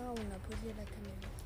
on a posé la caméra.